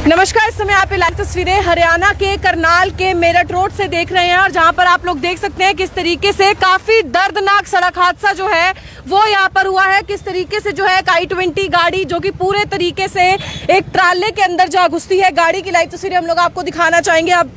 नमस्कार, इस समय आप लाइव तस्वीरें हरियाणा के करनाल के मेरठ रोड से देख रहे हैं और जहाँ पर आप लोग देख सकते हैं किस तरीके से काफ़ी दर्दनाक सड़क हादसा जो है, वो यहाँ पर हुआ है। किस तरीके से जो है एक आई ट्वेंटी गाड़ी जो कि पूरे तरीके से एक ट्राले के अंदर जा घुसती है। गाड़ी की लाइव तस्वीरें हम लोग आपको दिखाना चाहेंगे। आप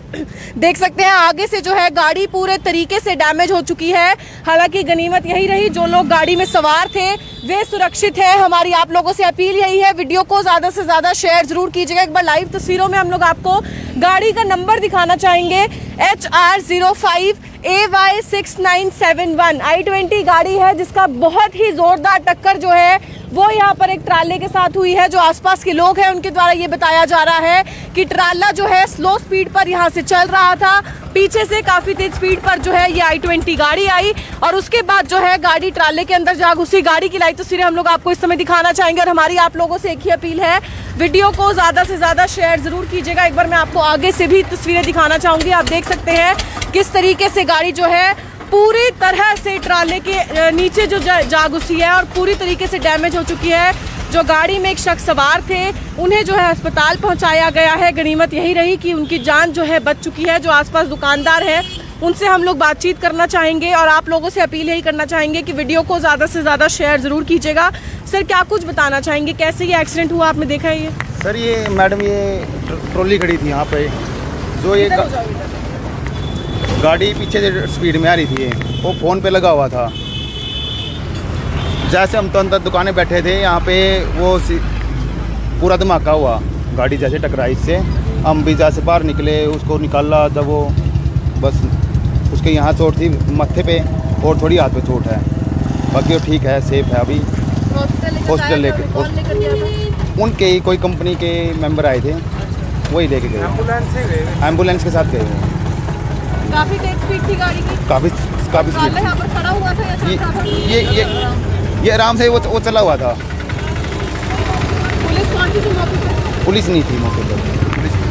देख सकते हैं, आगे से जो है गाड़ी पूरे तरीके से डैमेज हो चुकी है। हालाँकि गनीमत यही रही, जो लोग गाड़ी में सवार थे, वे सुरक्षित है। हमारी आप लोगों से अपील यही है, वीडियो को ज़्यादा से ज़्यादा शेयर ज़रूर कीजिएगा। एक बार लाइव तस्वीरों में हम लोग आपको गाड़ी का नंबर दिखाना चाहेंगे। H R zero five A Y six nine seven one I twenty गाड़ी है जिसका बहुत ही जोरदार टक्कर जो है, वो यहाँ पर एक ट्राले के साथ हुई है, जो आसपास के लोग हैं, उनके द्वारा ये बताया जा रहा है कि ट्राला जो है, स्लो स्पीड पर यहाँ से चल रहा था। पीछे से काफ़ी तेज स्पीड पर जो है, ये आई ट्वेंटी गाड़ी आई और उसके बाद जो है, गाड़ी ट्राले के अंदर जा घुसी। गाड़ी की लाइव तस्वीरें हम लोग आपको इस समय दिखाना चाहेंगे और हमारी आप लोगों से एक ही अपील है वीडियो को ज़्यादा से ज़्यादा शेयर ज़रूर कीजिएगा। एक बार मैं आपको आगे से भी तस्वीरें दिखाना चाहूँगी। आप देख सकते हैं किस तरीके से गाड़ी जो है पूरी तरह से ट्राले के नीचे जो जा, घुसी है और पूरी तरीके से डैमेज हो चुकी है। जो गाड़ी में एक शख्स सवार थे उन्हें जो है अस्पताल पहुँचाया गया है। गनीमत यही रही कि उनकी जान जो है बच चुकी है। जो आसपास दुकानदार है उनसे हम लोग बातचीत करना चाहेंगे और आप लोगों से अपील यही करना चाहेंगे कि वीडियो को ज़्यादा से ज़्यादा शेयर ज़रूर कीजिएगा। सर क्या कुछ बताना चाहेंगे? कैसे ये एक्सीडेंट हुआ? आपने देखा है ये? सर ये मैडम ये ट्रॉली खड़ी थी यहाँ पे। जो ये गाड़ी पीछे से स्पीड में आ रही थी वो फ़ोन पे लगा हुआ था। जैसे हम तो अंदर दुकाने बैठे थे यहाँ पे वो पूरा धमाका हुआ। गाड़ी जैसे टकराई से हम भी जैसे बाहर निकले उसको निकाला जब वो बस उसके यहाँ चोट थी मत्थे पे और थोड़ी हाथ पे चोट है। बाकी वो ठीक है सेफ़ है अभी। हॉस्पिटल लेके उनके ही कोई कंपनी के मेंबर आए थे वही लेके गए। एंबुलेंस के साथ गए काफ़ी तेज स्पीड थी गाड़ी की। काफ़ी काफ़ी स्पीड खड़ा हुआ था ये ये ये ये आराम से वो वो चला हुआ था। पुलिस कौन थी मौके पर पुलिस नहीं थी मौके पर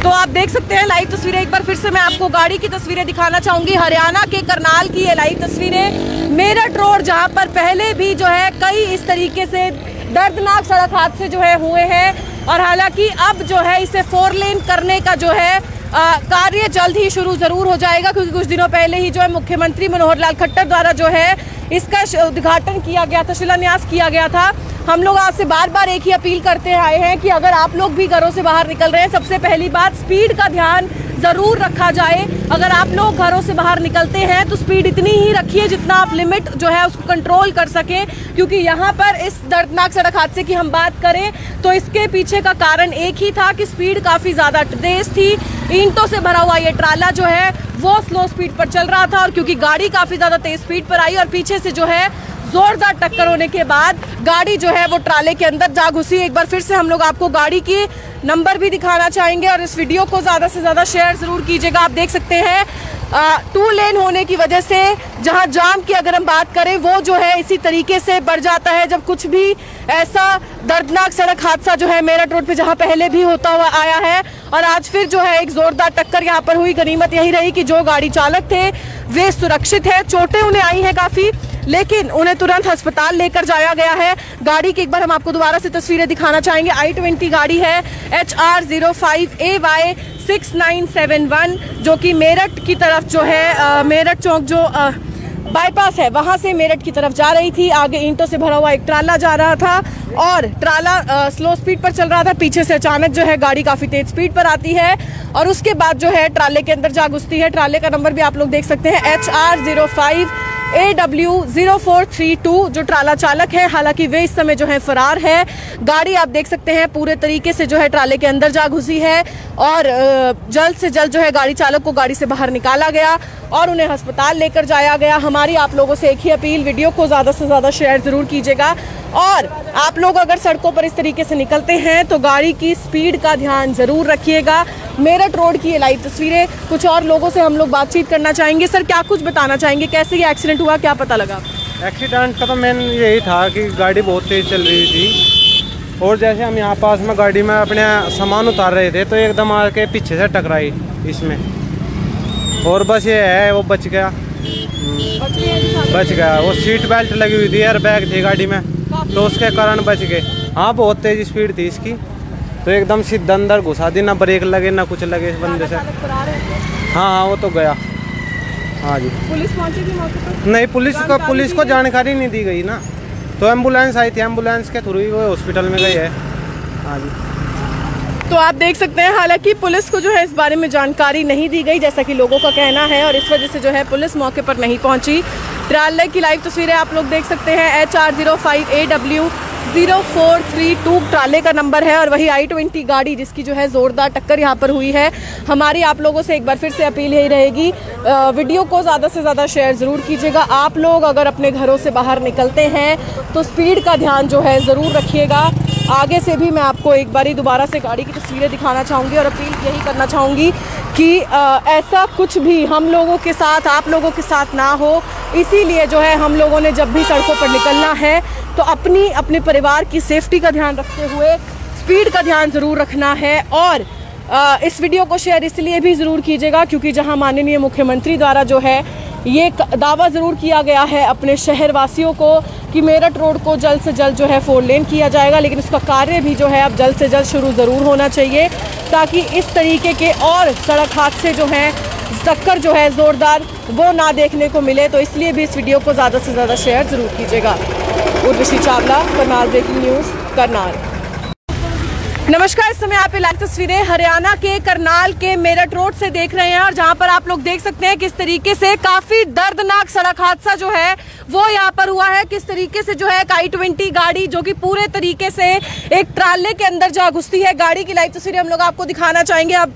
तो आप देख सकते हैं लाइव तस्वीरें। एक बार फिर से मैं आपको गाड़ी की तस्वीरें दिखाना चाहूँगी। हरियाणा के करनाल की ये लाइव तस्वीरें। मेरठ रोड, जहाँ पर पहले भी जो है कई इस तरीके से दर्दनाक सड़क हादसे जो है हुए हैं और हालाँकि अब जो है इसे फोर लेन करने का जो है कार्य जल्द ही शुरू ज़रूर हो जाएगा, क्योंकि कुछ दिनों पहले ही जो है मुख्यमंत्री मनोहर लाल खट्टर द्वारा जो है इसका उद्घाटन किया गया था, शिलान्यास किया गया था। हम लोग आपसे बार बार एक ही अपील करते आए हैं कि अगर आप लोग भी घरों से बाहर निकल रहे हैं, सबसे पहली बात, स्पीड का ध्यान ज़रूर रखा जाए। अगर आप लोग घरों से बाहर निकलते हैं तो स्पीड इतनी ही रखिए जितना आप लिमिट जो है उसको कंट्रोल कर सकें। क्योंकि यहाँ पर इस दर्दनाक सड़क हादसे की हम बात करें तो इसके पीछे का कारण एक ही था कि स्पीड काफ़ी ज़्यादा तेज थी। ईंटों से भरा हुआ ये ट्राला जो है, वो स्लो स्पीड पर चल रहा था और क्योंकि गाड़ी काफ़ी ज़्यादा तेज स्पीड पर आई और पीछे से जो है जोरदार टक्कर होने के बाद गाड़ी जो है वो ट्राले के अंदर जा घुसी। एक बार फिर से हम लोग आपको गाड़ी की नंबर भी दिखाना चाहेंगे और इस वीडियो को ज़्यादा से ज़्यादा शेयर ज़रूर कीजिएगा। आप देख सकते हैं टू लेन होने की वजह से जहाँ जाम की अगर हम बात करें, वो जो है इसी तरीके से बढ़ जाता है। जब कुछ भी ऐसा दर्दनाक सड़क हादसा जो है मेरठ रोड पे जहाँ पहले भी होता हुआ आया है और आज फिर जो है एक जोरदार टक्कर यहाँ पर हुई। गनीमत यही रही कि जो गाड़ी चालक थे, वे सुरक्षित है। चोटें उन्हें आई हैं काफ़ी। लेकिन उन्हें तुरंत अस्पताल लेकर जाया गया है। गाड़ी की एक बार हम आपको दोबारा से तस्वीरें दिखाना चाहेंगे। आई ट्वेंटी गाड़ी है H R zero five A Y six nine seven one जो कि मेरठ की तरफ़ जो है मेरठ चौक जो आ, बाईपास है वहाँ से मेरठ की तरफ़ जा रही थी। आगे ईंटों से भरा हुआ एक ट्राला जा रहा था और ट्राला आ, स्लो स्पीड पर चल रहा था। पीछे से अचानक जो है गाड़ी काफ़ी तेज स्पीड पर आती है और उसके बाद जो है ट्राले के अंदर जा घुसती है। ट्राले का नंबर भी आप लोग देख सकते हैं H R zero five A W zero four three two जो ट्राला चालक है, हालाँकि वे इस समय जो है फरार है। गाड़ी आप देख सकते हैं, पूरे तरीके से जो है ट्राले के अंदर जा घुसी है और जल्द से जल्द जो है गाड़ी चालक को गाड़ी से बाहर निकाला गया और उन्हें अस्पताल लेकर जाया गया। हमारी आप लोगों से एक ही अपील, वीडियो को ज़्यादा से ज़्यादा शेयर ज़रूर कीजिएगा। और आप लोग अगर सड़कों पर इस तरीके से निकलते हैं तो गाड़ी की स्पीड का ध्यान ज़रूर रखिएगा। मेरठ रोड की ये लाइव तस्वीरें कुछ और लोगों से हम लोग बातचीत करना चाहेंगे। सर क्या कुछ बताना चाहेंगे? कैसे ये एक्सीडेंट हुआ? क्या पता लगा? एक्सीडेंट का तो मेन यही था कि गाड़ी बहुत तेज़ चल रही थी। और जैसे हम यहाँ पास में गाड़ी में अपने सामान उतार रहे थे तो एकदम आके पीछे से टकराई इसमें। और बस ये है वो बच गया। बच गया। वो सीट बेल्ट लगी हुई थी एयर बैग थी गाड़ी में। तो उसके कारण बच गए। हाँ बहुत तेज़ स्पीड थी इसकी। तो एकदम सीधा अंदर घुसा दी ना ब्रेक लगे ना कुछ लगे इस बंदे से। है? हाँ वो तो गया। हाँ जी। पुलिस पहुँची थी मौके पर? नहीं पुलिस को पुलिस को जानकारी नहीं दी गई ना। तो एंबुलेंस आई थी एंबुलेंस के थ्रू ही वो हॉस्पिटल में गई है। हाँ जी। तो आप देख सकते हैं हालाँकि पुलिस को जो है इस बारे में जानकारी नहीं दी गई जैसा कि लोगों का कहना है और इस वजह से जो है पुलिस मौके पर नहीं पहुँची। ट्राले की लाइव तस्वीरें आप लोग देख सकते हैं H R zero five A W zero four three two ट्राले का नंबर है और वही आई ट्वेंटी गाड़ी जिसकी जो है ज़ोरदार टक्कर यहाँ पर हुई है। हमारी आप लोगों से एक बार फिर से अपील यही रहेगी वीडियो को ज़्यादा से ज़्यादा शेयर ज़रूर कीजिएगा। आप लोग अगर अपने घरों से बाहर निकलते हैं तो स्पीड का ध्यान जो है ज़रूर रखिएगा। आगे से भी मैं आपको एक बारी दोबारा से गाड़ी की तस्वीरें दिखाना चाहूँगी और अपील यही करना चाहूँगी कि अ, ऐसा कुछ भी हम लोगों के साथ आप लोगों के साथ ना हो। इसीलिए जो है हम लोगों ने जब भी सड़कों पर निकलना है तो अपनी अपने परिवार की सेफ्टी का ध्यान रखते हुए स्पीड का ध्यान ज़रूर रखना है और अ, इस वीडियो को शेयर इसलिए भी ज़रूर कीजिएगा क्योंकि जहाँ माननीय मुख्यमंत्री द्वारा जो है ये दावा ज़रूर किया गया है अपने शहर वासियों को कि मेरठ रोड को जल्द से जल्द जो है फोर लेन किया जाएगा, लेकिन उसका कार्य भी जो है अब जल्द से जल्द शुरू ज़रूर होना चाहिए ताकि इस तरीके के और सड़क हादसे जो हैं, टक्कर जो है ज़ोरदार वो ना देखने को मिले। तो इसलिए भी इस वीडियो को ज़्यादा से ज़्यादा शेयर ज़रूर कीजिएगा। Urvashi Chawla, Karnal breaking news, Karnal. नमस्कार, इस समय आप लाइव तस्वीरें हरियाणा के करनाल के मेरठ रोड से देख रहे हैं और जहाँ पर आप लोग देख सकते हैं किस तरीके से काफ़ी दर्दनाक सड़क हादसा जो है, वो यहाँ पर हुआ है। किस तरीके से जो है एक आई ट्वेंटी गाड़ी जो कि पूरे तरीके से एक ट्राले के अंदर जा घुसती है। गाड़ी की लाइव तस्वीरें हम लोग आपको दिखाना चाहेंगे। आप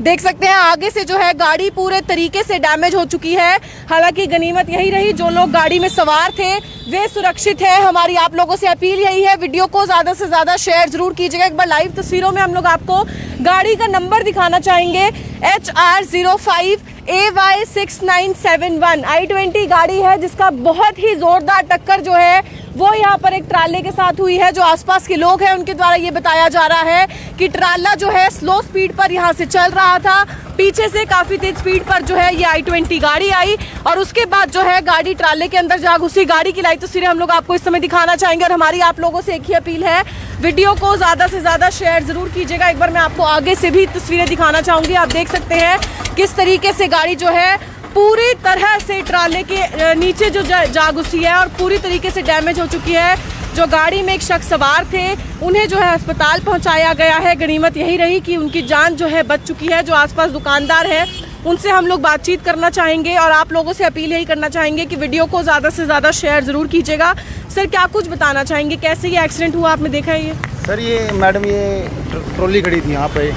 देख सकते हैं, आगे से जो है गाड़ी पूरे तरीके से डैमेज हो चुकी है। हालाँकि गनीमत यही रही, जो लोग गाड़ी में सवार थे वे सुरक्षित है। हमारी आप लोगों से अपील यही है, वीडियो को ज़्यादा से ज़्यादा शेयर ज़रूर कीजिएगा। एक बार लाइव तस्वीरों में हम लोग आपको गाड़ी का नंबर दिखाना चाहेंगे H R zero five A Y six nine seven one I twenty गाड़ी है जिसका बहुत ही जोरदार टक्कर जो है, वो यहाँ पर एक ट्राले के साथ हुई है, जो आसपास के लोग हैं, उनके द्वारा ये बताया जा रहा है कि ट्राला जो है, स्लो स्पीड पर यहाँ से चल रहा था। पीछे से काफ़ी तेज स्पीड पर जो है, ये आई ट्वेंटी गाड़ी आई और उसके बाद जो है, गाड़ी ट्राले के अंदर जा घुसी गाड़ी की लाइव तस्वीरें हम लोग आपको इस समय दिखाना चाहेंगे और हमारी आप लोगों से एक ही अपील है वीडियो को ज़्यादा से ज़्यादा शेयर ज़रूर कीजिएगा। एक बार मैं आपको आगे से भी तस्वीरें दिखाना चाहूँगी। आप देख सकते हैं किस तरीके से गाड़ी जो है पूरी तरह से ट्राले के नीचे जो जा, घुसी है और पूरी तरीके से डैमेज हो चुकी है। जो गाड़ी में एक शख्स सवार थे उन्हें जो है अस्पताल पहुँचाया गया है। गनीमत यही रही कि उनकी जान जो है बच चुकी है। जो आसपास दुकानदार है उनसे हम लोग बातचीत करना चाहेंगे और आप लोगों से अपील यही करना चाहेंगे कि वीडियो को ज़्यादा से ज़्यादा शेयर ज़रूर कीजिएगा। सर क्या कुछ बताना चाहेंगे? कैसे ये एक्सीडेंट हुआ? आपने देखा है ये? सर ये मैडम ये ट्र- ट्रॉली खड़ी थी यहाँ पे।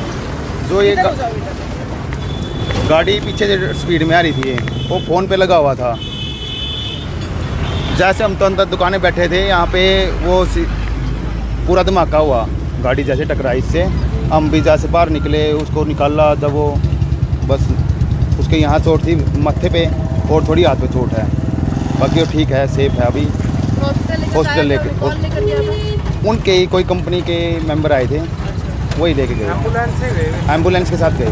जो ये गा, गाड़ी पीछे से स्पीड में आ रही थी वो फ़ोन पे लगा हुआ था। जैसे हम तो अंदर दुकाने बैठे थे यहाँ पे वो सी- पूरा धमाका हुआ। गाड़ी जैसे टकराई इससे। हम भी जैसे बाहर निकले उसको निकाला जब वो बस उसके यहाँ चोट थी मत्थे पे और थोड़ी हाथ पे चोट है। बाकी वो ठीक है सेफ़ है अभी। हॉस्पिटल लेके उनके ही कोई कंपनी के मेंबर आए थे वही लेके गए। एंबुलेंस से गए एंबुलेंस के साथ गए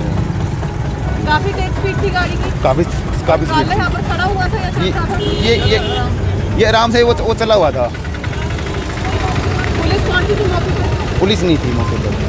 काफ़ी स्पीड थी गाड़ी की। काफ़ी काफ़ी स्पीड यहाँ पर खड़ा हुआ था या ये? ये ये ये आराम से वो वो चला हुआ था। पुलिस पहुँची थी पुलिस नहीं थी मौके पर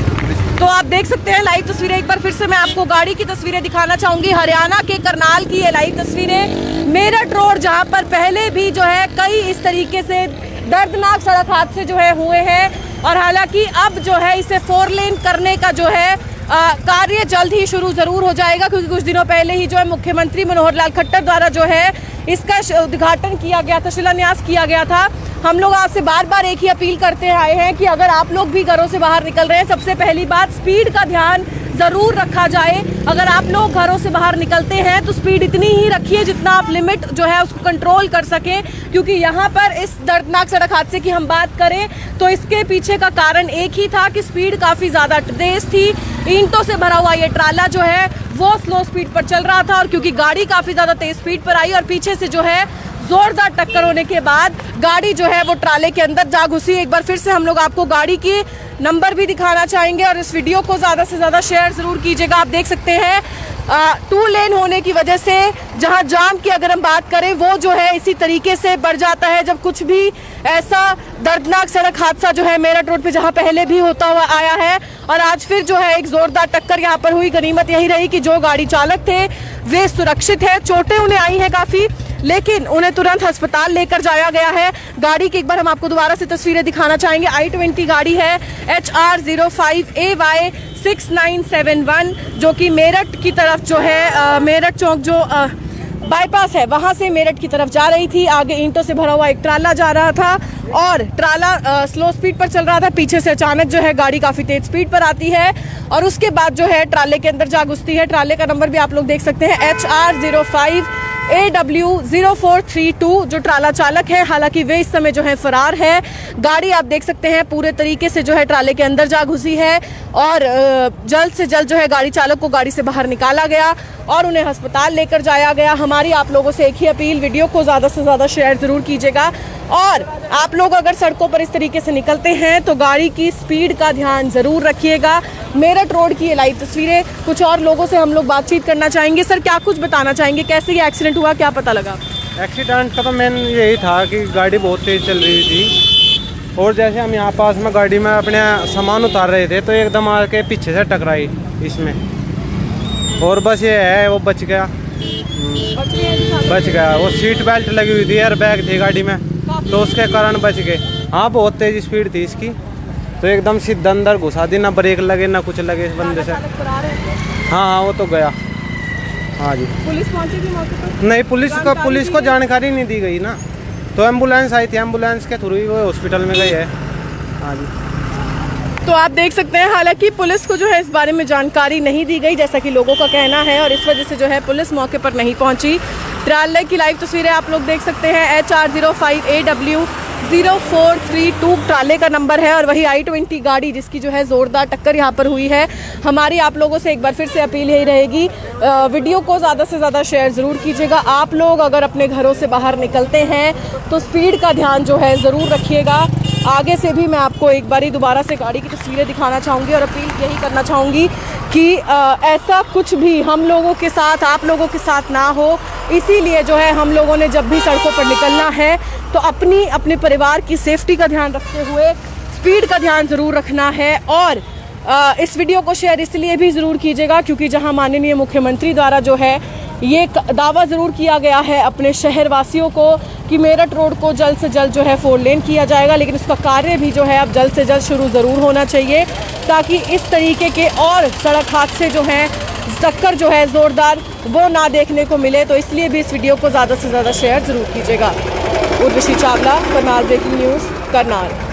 तो आप देख सकते हैं लाइव तस्वीरें। एक बार फिर से मैं आपको गाड़ी की तस्वीरें दिखाना चाहूँगी। हरियाणा के करनाल की ये लाइव तस्वीरें। मेरठ रोड जहाँ पर पहले भी जो है कई इस तरीके से दर्दनाक सड़क हादसे जो है हुए हैं और हालाँकि अब जो है इसे फोर लेन करने का जो है आ, कार्य जल्द ही शुरू ज़रूर हो जाएगा क्योंकि कुछ दिनों पहले ही जो है मुख्यमंत्री मनोहर लाल खट्टर द्वारा जो है इसका उद्घाटन किया गया था, शिलान्यास किया गया था। हम लोग आपसे बार बार एक ही अपील करते आए हैं कि अगर आप लोग भी घरों से बाहर निकल रहे हैं, सबसे पहली बात, स्पीड का ध्यान ज़रूर रखा जाए। अगर आप लोग घरों से बाहर निकलते हैं तो स्पीड इतनी ही रखिए जितना आप लिमिट जो है उसको कंट्रोल कर सकें, क्योंकि यहाँ पर इस दर्दनाक सड़क हादसे की हम बात करें तो इसके पीछे का कारण एक ही था कि स्पीड काफ़ी ज़्यादा तेज थी। ईंटों से भरा हुआ ये ट्राला जो है, वो स्लो स्पीड पर चल रहा था और क्योंकि गाड़ी काफ़ी ज़्यादा तेज स्पीड पर आई और पीछे से जो है जोरदार टक्कर होने के बाद गाड़ी जो है वो ट्राले के अंदर जा घुसी। एक बार फिर से हम लोग आपको गाड़ी की नंबर भी दिखाना चाहेंगे और इस वीडियो को ज़्यादा से ज़्यादा शेयर ज़रूर कीजिएगा। आप देख सकते हैं टू लेन होने की वजह से जहाँ जाम की अगर हम बात करें, वो जो है इसी तरीके से बढ़ जाता है। जब कुछ भी ऐसा दर्दनाक सड़क हादसा जो है मेरठ रोड पे जहाँ पहले भी होता हुआ आया है और आज फिर जो है एक जोरदार टक्कर यहाँ पर हुई। गनीमत यही रही कि जो गाड़ी चालक थे, वे सुरक्षित है। चोटें उन्हें आई हैं काफ़ी। लेकिन उन्हें तुरंत अस्पताल लेकर जाया गया है। गाड़ी की एक बार हम आपको दोबारा से तस्वीरें दिखाना चाहेंगे। आई ट्वेंटी गाड़ी है H R zero five A Y six nine seven one जो कि मेरठ की तरफ़ जो है मेरठ चौक जो आ, बाईपास है वहाँ से मेरठ की तरफ़ जा रही थी। आगे ईंटों से भरा हुआ एक ट्राला जा रहा था और ट्राला स्लो स्पीड पर चल रहा था। पीछे से अचानक जो है गाड़ी काफ़ी तेज स्पीड पर आती है और उसके बाद जो है ट्राले के अंदर जा घुसती है। ट्राले का नंबर भी आप लोग देख सकते हैं H R zero five A W zero four three two जो ट्राला चालक है, हालाँकि वे इस समय जो है फरार है। गाड़ी आप देख सकते हैं, पूरे तरीके से जो है ट्राले के अंदर जा घुसी है और जल्द से जल्द जो है गाड़ी चालक को गाड़ी से बाहर निकाला गया और उन्हें अस्पताल लेकर जाया गया। हमारी आप लोगों से एक ही अपील, वीडियो को ज़्यादा से ज़्यादा शेयर ज़रूर कीजिएगा। और आप लोग अगर सड़कों पर इस तरीके से निकलते हैं तो गाड़ी की स्पीड का ध्यान ज़रूर रखिएगा। मेरठ रोड की ये लाइव तस्वीरें कुछ और लोगों से हम लोग बातचीत करना चाहेंगे। सर क्या कुछ बताना चाहेंगे? कैसे ये एक्सीडेंट हुआ? क्या पता लगा? एक्सीडेंट का तो मेन यही था कि गाड़ी बहुत तेज़ चल रही थी। और जैसे हम यहाँ पास में गाड़ी में अपने सामान उतार रहे थे तो एकदम आके पीछे से टकराई इसमें। और बस ये है वो बच गया। बच गया। वो सीट बेल्ट लगी हुई थी एयर बैग थी गाड़ी में। तो उसके कारण बच गए। हाँ बहुत तेज स्पीड थी इसकी। तो एकदम सीधा अंदर घुसा दी ना ब्रेक लगे ना कुछ लगे इस बंदे से। हाँ हाँ वो तो गया। हाँ जी। पुलिस पहुँची थी मौके पर? नहीं पुलिस को पुलिस को जानकारी नहीं दी गई ना। तो एंबुलेंस आई थी एंबुलेंस के थ्रू ही वो हॉस्पिटल में गई है। हाँ जी। तो आप देख सकते हैं हालाँकि पुलिस को जो है इस बारे में जानकारी नहीं दी गई जैसा कि लोगों का कहना है और इस वजह से जो है पुलिस मौके पर नहीं पहुँची। ट्राले की लाइव तस्वीरें आप लोग देख सकते हैं। H R zero five A W zero four three two ट्राले का नंबर है और वही आई ट्वेंटी गाड़ी जिसकी जो है ज़ोरदार टक्कर यहाँ पर हुई है। हमारी आप लोगों से एक बार फिर से अपील यही रहेगी वीडियो को ज़्यादा से ज़्यादा शेयर ज़रूर कीजिएगा। आप लोग अगर अपने घरों से बाहर निकलते हैं तो स्पीड का ध्यान जो है ज़रूर रखिएगा। आगे से भी मैं आपको एक बार ही दोबारा से गाड़ी की तस्वीरें दिखाना चाहूँगी और अपील यही करना चाहूँगी कि ऐसा कुछ भी हम लोगों के साथ, आप लोगों के साथ ना हो। इसीलिए जो है हम लोगों ने जब भी सड़कों पर निकलना है तो अपनी, अपने परिवार की सेफ्टी का ध्यान रखते हुए स्पीड का ध्यान ज़रूर रखना है। और इस वीडियो को शेयर इसलिए भी ज़रूर कीजिएगा, क्योंकि जहाँ माननीय मुख्यमंत्री द्वारा जो है ये दावा ज़रूर किया गया है अपने शहर वासियों को कि मेरठ रोड को जल्द से जल्द जो है फोर लेन किया जाएगा, लेकिन उसका कार्य भी जो है अब जल्द से जल्द शुरू ज़रूर होना चाहिए ताकि इस तरीके के और सड़क हादसे जो हैं, टक्कर जो है ज़ोरदार वो ना देखने को मिले। तो इसलिए भी इस वीडियो को ज़्यादा से ज़्यादा शेयर ज़रूर कीजिएगा। Urvashi Chawla, Karnal breaking news, Karnal.